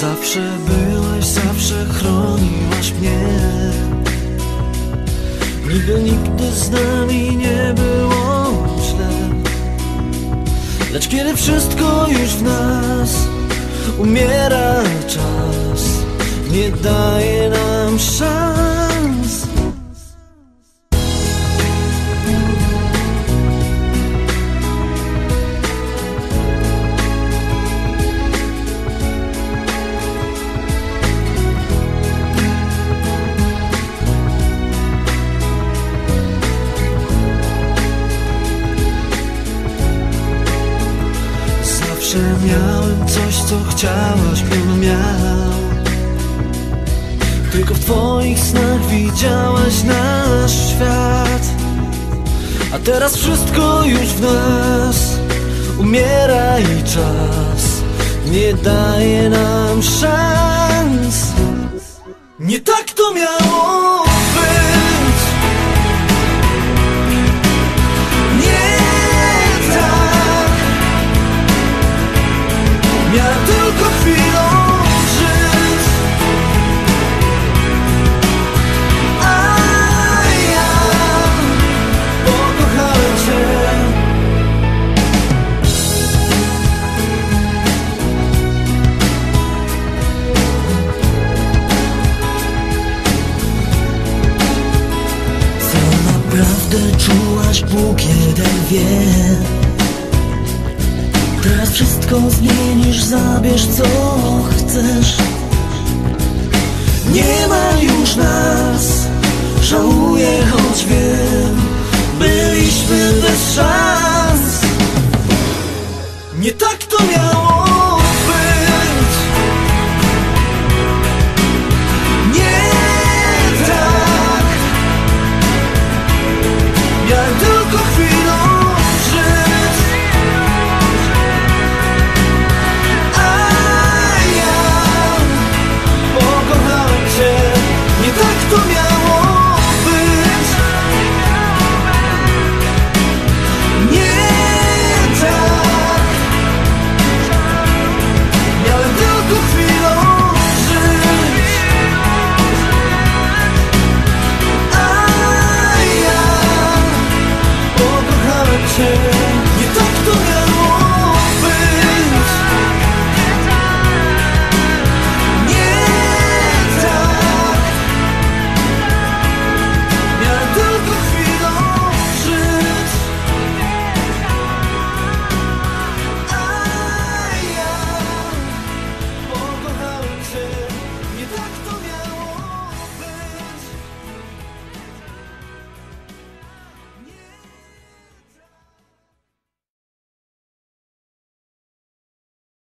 Zawsze byłaś, zawsze chroniłaś mnie. Niby nigdy z nami nie było źle. Lecz kiedy wszystko już w nas umiera czas Nie daje Zawsze miałem coś, co chciałaś, bym miał. Tylko w twoich snach widziałaś nasz świat. A teraz wszystko już w nas Umiera i czas Nie daje nam szans. Nie tak to miało Miałem tylko chwilą A ja pokochałem cię. Co naprawdę czułaś Bóg jeden wie Teraz wszystko zmienisz, zabierz co chcesz. Nie ma już nas, żałuję choć wiem Byliśmy bez szans. Nie tak to miało